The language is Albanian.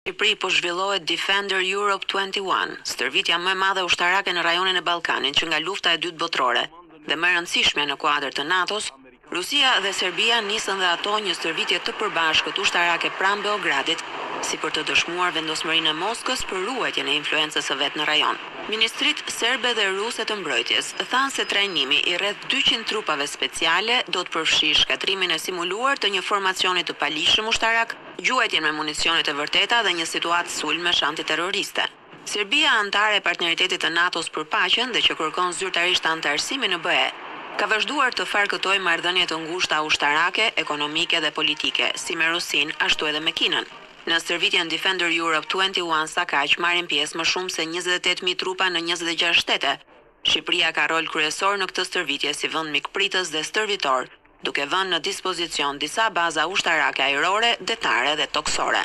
Shqipëri po zhvillohet Defender Europe Twenty One, stërvitja më e madhe ushtarake në rajonin e Ballkanit që nga Lufta e Dytë Botërore, dhe më e rëndësishme në kuadër të NATO-s, Rusia dhe Serbia nisën dhe ato një stërvitje të përbashkët ushtarake pranë Beogradit, si për të dëshmuar vendosmërinë e Moskës për ruajtjen e influencës së vet në rajon. Ministritë serbe dhe ruse të mbrojtjes thanë se trajnimi i rreth dyqind trupave speciale do të përfshijë shkatërrimin e simuluar të një formacioni të paligjshëm ushtarak, gjuajtjen me municione të vërteta dhe një situatë sulmesh antiterroriste. Serbia, anëtare e partneritetit të NATO-s për paqen dhe që kërkon zyrtarisht anëtarësimin në BE, ka vazhduar të farkëtojë marrëdhënie të ngushta ushtarake, ekonomike dhe politike, si me Rusinë, ashtu edhe me Kinën. Në stërvitjen Defender Europe Twenty One sakaq marrin pjesë më shumë se njëzet e tetë mijë trupa në njëzet e gjashtë shtete, Shqipëria ka rol kryesor në këtë stërvitje si vend mikpritës dhe stërvitor, duke vënë në dispozicion disa baza ushtarake ajrore, detare dhe tokësore.